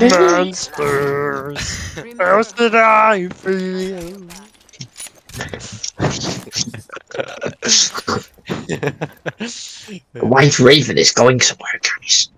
Monsters. How did I feel? White Raven is going somewhere, guys.